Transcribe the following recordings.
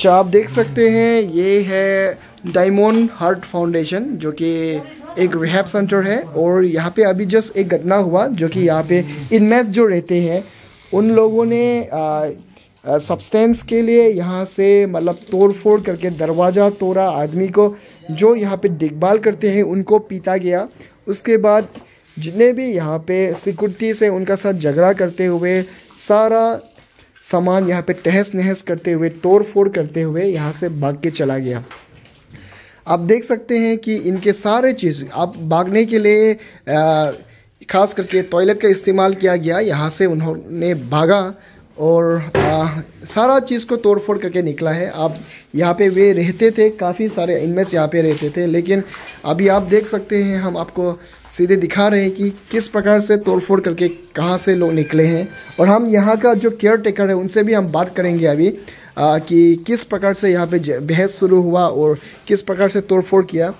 अच्छा आप देख सकते हैं, ये है डायमंड हार्ट फाउंडेशन जो कि एक रिहैब सेंटर है, और यहाँ पे अभी जस्ट एक घटना हुआ, जो कि यहाँ पे इनमेस जो रहते हैं, उन लोगों ने सब्सटेंस के लिए यहाँ से मतलब तोड़ फोड़ करके दरवाज़ा तोड़ा आदमी को, जो यहाँ पे देखभाल करते हैं, उनको पीता गया। उसके बाद जितने भी यहाँ पे सिक्योरिटी से उनका साथ झगड़ा करते हुए सारा सामान यहाँ पे तहस नहस करते हुए तोड़ फोड़ करते हुए यहाँ से भाग के चला गया। आप देख सकते हैं कि इनके सारे चीज़ आप भागने के लिए आ, खास करके टॉयलेट का इस्तेमाल किया गया यहाँ से उन्होंने भागा। और आ, सारा चीज़ को तोड़ फोड़ करके निकला है। आप यहाँ पे वे रहते थे काफ़ी सारे इनमेट्स यहाँ पे रहते थे लेकिन अभी आप देख सकते हैं हम आपको सीधे दिखा रहे हैं कि किस प्रकार से तोड़ फोड़ करके कहाँ से लोग निकले हैं। और हम यहाँ का जो केयर टेकर है उनसे भी हम बात करेंगे अभी आ, कि किस प्रकार से यहाँ पे बहस शुरू हुआ और किस प्रकार से तोड़ फोड़ किया।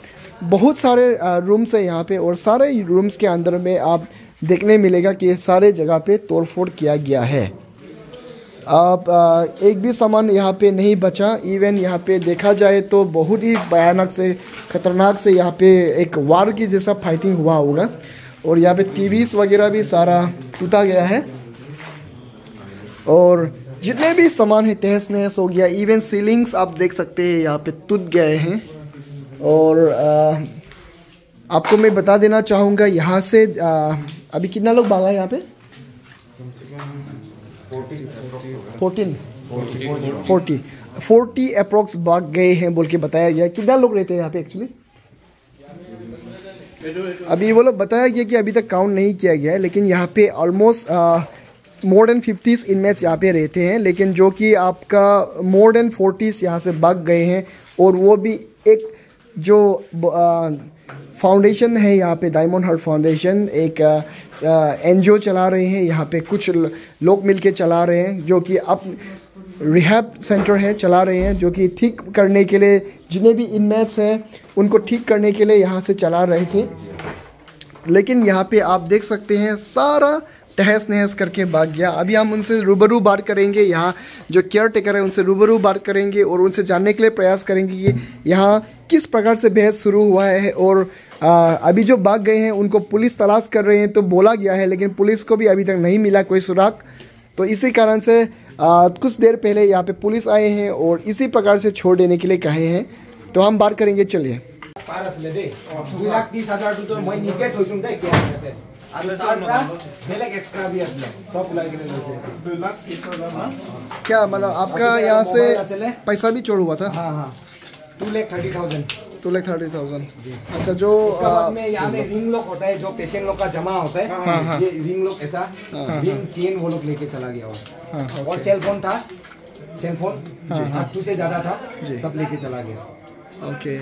बहुत सारे रूम्स है यहाँ पे और सारे रूम्स के अंदर में आप देखने मिलेगा कि सारे जगह पे तोड़ फोड़ किया गया है। आप एक भी सामान यहाँ पे नहीं बचा। इवन यहाँ पे देखा जाए तो बहुत ही भयानक से ख़तरनाक से यहाँ पे एक वार की जैसा फाइटिंग हुआ होगा। और यहाँ पे टीवीस वगैरह भी सारा टूटा गया है। और जितने भी सामान है तहस नहस हो गया। इवन सीलिंग्स आप देख सकते हैं यहाँ पे टूट गए हैं। और आ, आपको मैं बता देना चाहूँगा यहाँ से आ, अभी कितना लोग भागा यहाँ पे? Fourteen forty. फोर्टी अप्रोक्स भाग गए हैं बोल के बताया गया कितना लोग रहते हैं यहाँ पे एक्चुअली अभी वो लोग बताया गया कि अभी तक काउंट नहीं किया गया है लेकिन यहाँ पे almost more than fifties inmates यहाँ पे रहते हैं लेकिन जो कि आपका मोर देन फोर्टीज़ यहाँ से भाग गए हैं और वो भी एक जो फाउंडेशन है, यहाँ पे डायमंड हार्ट फाउंडेशन एक एनजीओ चला रहे हैं, यहाँ पे कुछ लोग मिलके चला रहे हैं, जो कि अब रिहैब सेंटर है, चला रहे हैं, जो कि ठीक करने के लिए जितने भी इनमेट्स हैं, उनको ठीक करने के लिए यहाँ से चला रहे थे। लेकिन यहाँ पे आप देख सकते हैं, सारा तहस नहस करके भाग गया। अभी हम उनसे रूबरू बात करेंगे यहाँ जो केयर टेकर है उनसे रूबरू बात करेंगे और उनसे जानने के लिए प्रयास करेंगे कि यहाँ किस प्रकार से बहस शुरू हुआ है और आ, अभी जो भाग गए हैं उनको पुलिस तलाश कर रहे हैं तो बोला गया है लेकिन पुलिस को भी अभी तक नहीं मिला कोई सुराग। तो इसी कारण से आ, कुछ देर पहले यहाँ पे पुलिस आए हैं और इसी प्रकार से छोड़ देने के लिए कहे हैं। तो हम बात करेंगे चलिए। क्या मतलब आपका यहाँ से पैसा भी चोर हुआ था? हाँ हाँ। Two lakh thirty thousand two lakh thirty thousand अच्छा जो में यहाँ में रिंग लॉक होता है जो पेशेंट लोग का जमा होता है हाँ, हाँ। ये रिंग लॉक ऐसा रिंग चेन वो लोग लेके चला गया हाँ, और सेल फ़ोन था सेल फ़ोन हफ्तू से ज़्यादा था सब लेके चला गया। ओके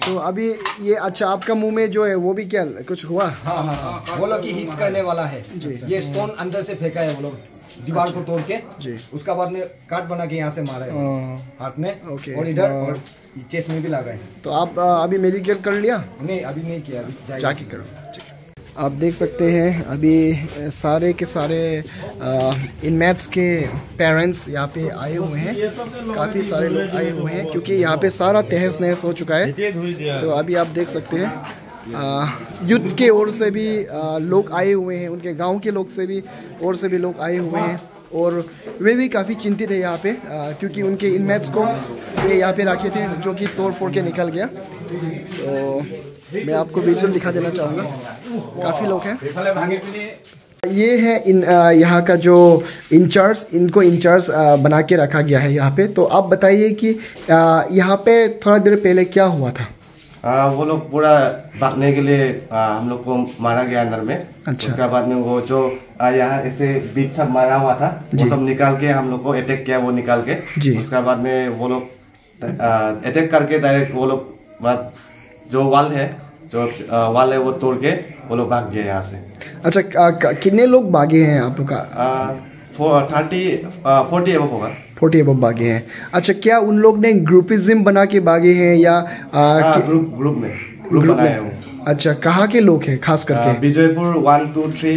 तो अभी ये अच्छा आपका मुँह में जो है वो भी क्या कुछ हुआ? हाँ हाँ हाँ। वो लोग की हिट करने वाला है। जी। ये स्टोन अंदर से फेंका है वो लोग। दीवार को तोड़ के। जी। उसका बाद में काट बना के यहाँ से मारा है। हाँ, हाथ में ओके। और इधर और चेस्ट में भी लगा है। तो आप अभी मेडिकल कर लिया? नहीं अभी नहीं किया अभी जाके करो। आप देख सकते हैं अभी सारे के सारे इन मैथ्स के पेरेंट्स यहाँ पे आए हुए हैं। काफ़ी सारे लोग आए हुए हैं क्योंकि यहाँ पे सारा तहस नहस हो चुका है। तो अभी आप देख सकते हैं यूथ के ओर से भी अ, लोग आए हुए हैं उनके गाँव के लोग से भी और से भी लोग आए हुए हैं और वे भी काफ़ी चिंतित है यहाँ पे अ, क्योंकि उनके इन मैथ्स को ये यहाँ पे रखे थे जो कि तोड़ फोड़ के निकल गया। तो मैं आपको विजुअल दिखा देना चाहूँगा। काफ़ी लोग हैं। ये है इन यहाँ का जो इंचार्ज इनको इंचार्ज बना के रखा गया है यहाँ पे। तो आप बताइए कि यहाँ पे थोड़ा देर पहले क्या हुआ था? आ, वो लोग पूरा भागने के लिए आ, हम लोग को मारा गया अंदर में। अच्छा। उसके बाद में वो जो यहाँ ऐसे बीच सब मारा हुआ था वो सब निकाल के हम लोग को अटैक किया वो निकाल के। उसके बाद में वो लोग अटैक करके डायरेक्ट वो लोग जो वाल है जो आ, वाल वो तोड़ के वो लोग भाग गए यहाँ से। अच्छा कितने लोग भागे हैं आप लोग का? थर्टी फोर्टी एव होगा। फोर्टी अब भागे हैं। अच्छा क्या उन लोग ने ग्रुपिज्म बना के भागे हैं या हाँ, ग्रुप ग्रुप में ग्रुप ग्रुप में। अच्छा कहाँ के लोग हैं खास करके? विजयपुर वन टू थ्री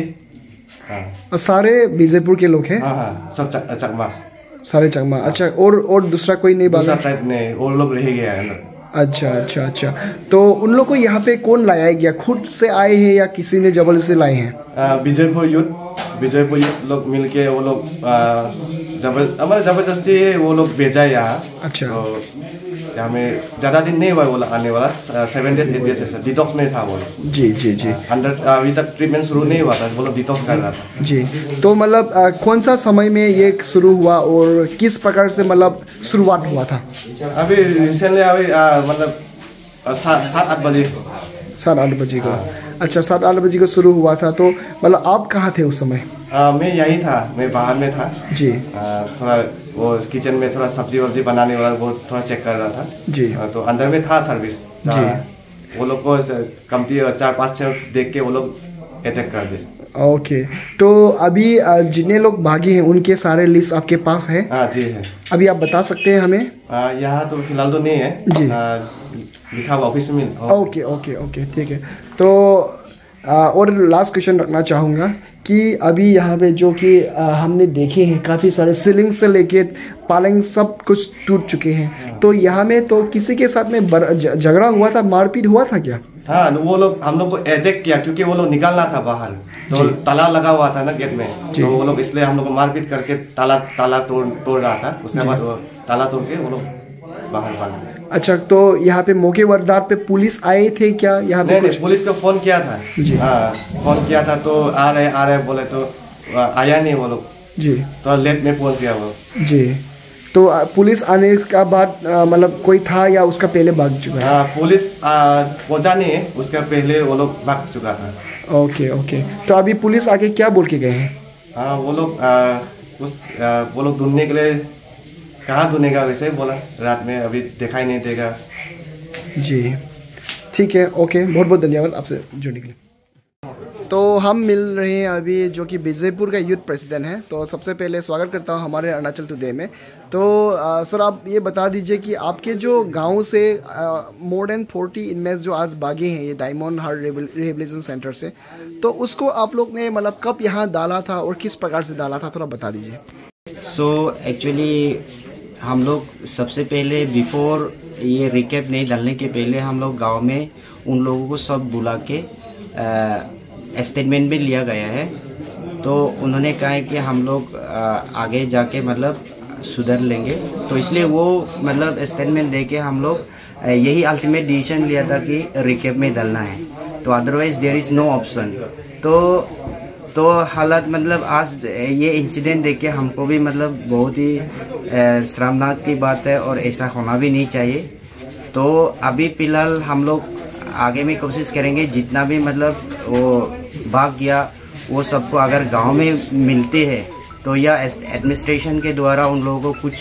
सारे बीजेपुर के लोग हैं? हाँ हाँ सब चकमा। सारे चकमा। अच्छा और और दूसरा कोई नहीं भागा? ट्राइब ने लोग रह गया है अच्छा अच्छा अच्छा। तो उन लोग को यहाँ पे कौन लाया गया खुद से आए हैं या किसी ने जबल से लाए हैं? विजयपुर यूथ विजयपुर यूथ लोग मिल के वो लोग जबर हमारे ज़बरदस्ती वो लोग भेजा है यहाँ। अच्छा। तो यहाँ में ज़्यादा दिन नहीं हुआ लोग आने वाला सेवन डेज़ एट डेज़ है डिटॉक्स में था वो जी जी जी। अंडर अभी तक ट्रीटमेंट शुरू नहीं हुआ था लोग डिटॉक्स कर रहा था। जी तो मतलब कौन सा समय में ये शुरू हुआ और किस प्रकार से मतलब शुरुआत हुआ था? अभी रिसेंटली अभी मतलब सात सात आठ बजे सात आठ बजे का। अच्छा सात आठ बजे का शुरू हुआ था तो मतलब आप कहाँ थे उस समय? आ, मैं यहीं था मैं बाहर में था। जी। आ, थोड़ा वो किचन में थोड़ा सब्ज़ी वब्जी बनाने वाला वो थोड़ा चेक कर रहा था। जी। तो अंदर में था सर्विस जी। वो लोग को कमती चार पाँच छः देख के वो लोग अटैक कर दे ओके तो अभी जितने लोग भागे हैं उनके सारे लिस्ट आपके पास है? हाँ जी है। अभी आप बता सकते हैं हमें? यहाँ तो फ़िलहाल तो नहीं है। जी। आ, लिखा हुआ ऑफ़िस में। ओके ओके ओके ठीक है। तो आ, और लास्ट क्वेश्चन रखना चाहूँगा। कि अभी यहाँ पे जो कि हमने देखे हैं काफ़ी सारे सीलिंग से लेके पालंग सब कुछ टूट चुके हैं। तो यहाँ में तो किसी के साथ में झगड़ा हुआ था मारपीट हुआ था क्या? हाँ वो लोग हम लोग को अटैक किया क्योंकि वो लोग निकालना था बाहर। तो ताला लगा हुआ था ना गेट में। तो वो लोग इसलिए हम लोग को मारपीट करके ताला ताला तोड़ तोड़ रहा था। उसके बाद वो ताला तोड़ के वो लोग बाहर भाग अच्छा तो यहाँ पे मौके वारदात पे पुलिस आए थे क्या? यहाँ पे नहीं नहीं पुलिस को फ़ोन किया था। जी। हाँ फ़ोन किया था तो आ रहे आ रहे बोले तो आया नहीं वो लोग। जी। थोड़ा लेट में पहुँच गया वो। जी। तो पुलिस आने का बाद मतलब कोई था या उसका पहले भाग चुका है? हाँ पुलिस पहुँचा नहीं है उसका पहले वो लोग भाग चुका था। Okay okay. तो अभी पुलिस आके क्या बोल के गए हैं? हाँ वो लोग उस वो लोग ढूँढने के लिए कहाँ ढूंढेगा वैसे? ही बोला रात में अभी दिखाई नहीं देगा। जी। ठीक है ओके बहुत बहुत धन्यवाद आपसे जुड़ने के लिए। तो हम मिल रहे हैं अभी जो कि विजयपुर का यूथ प्रेसिडेंट है। तो सबसे पहले स्वागत करता हूँ हमारे अरुणाचल टुडे में। तो आ, सर आप ये बता दीजिए कि आपके जो गाँव से मोर देन फोर्टी इनमेट्स जो आज बागे हैं ये डायमंड हार्ट रिहेबिलिटेशन सेंटर से तो उसको आप लोग ने मतलब कब यहाँ डाला था और किस प्रकार से डाला था थोड़ा बता दीजिए। सो एक्चुअली हम लोग सबसे पहले बिफोर ये रिकेप नहीं डालने के पहले, हम लोग गाँव में उन लोगों को सब बुला के स्टेटमेंट भी लिया गया है। तो उन्होंने कहा है कि हम लोग आगे जाके मतलब सुधर लेंगे। तो इसलिए वो मतलब स्टेटमेंट दे के हम लोग यही अल्टीमेट डिसीज़न लिया था कि रिकेप में डालना है। तो otherwise there is no option तो तो हालात मतलब आज ये इंसिडेंट देख के हमको भी मतलब बहुत ही शर्मनाक की बात है और ऐसा होना भी नहीं चाहिए। तो अभी फ़िलहाल हम लोग आगे में कोशिश करेंगे, जितना भी मतलब वो भाग गया वो सबको अगर गाँव में मिलते हैं तो या एडमिनिस्ट्रेशन के द्वारा उन लोगों को कुछ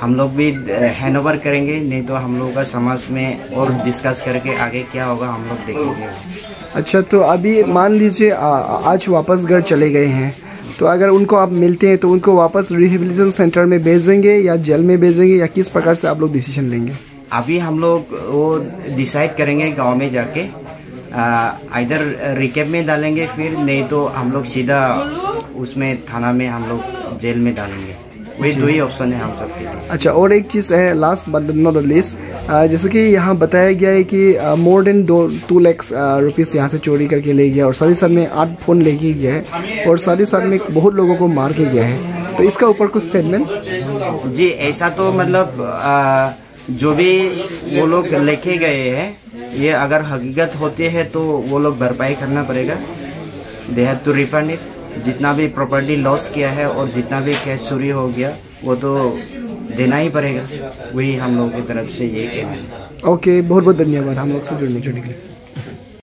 हम लोग भी हैंड ओवर करेंगे, नहीं तो हम लोगों का समाज में और डिस्कस करके आगे क्या होगा हम लोग देखेंगे। अच्छा तो अभी मान लीजिए आज वापस घर चले गए हैं तो अगर उनको आप मिलते हैं तो उनको वापस रिहेबिलिटेशन सेंटर में भेजेंगे या जेल में भेजेंगे, या किस प्रकार से आप लोग डिसीज़न लेंगे? अभी हम लोग वो डिसाइड करेंगे गाँव में जाके इधर रिकेप में डालेंगे फिर, नहीं तो हम लोग सीधा उसमें थाना में हम लोग जेल में डालेंगे। वही दो ही ऑप्शन है हम सबके लिए। अच्छा और एक चीज़ है लास्ट बट नॉट लिस्ट जैसे कि यहाँ बताया गया है कि मोर देन दो टू लैक्स रुपीज़ यहाँ से चोरी करके ले गया और साथ ही साथ में आठ फ़ोन लेके गया है और साथ ही साथ में बहुत लोगों को मार के गया है। तो इसका ऊपर कुछ स्टेटमेंट जी ऐसा तो मतलब आ, जो भी वो लोग लेके गए हैं ये अगर हकीकत होते हैं तो वो लोग भरपाई करना पड़ेगा। They have to refund it जितना भी प्रॉपर्टी लॉस किया है और जितना भी कैश चोरी हो गया, वो तो देना ही पड़ेगा। वही हम लोगों की तरफ़ से ये कहना है। ओके बहुत बहुत धन्यवाद हम लोग से जुड़ने जुड़ने के लिए।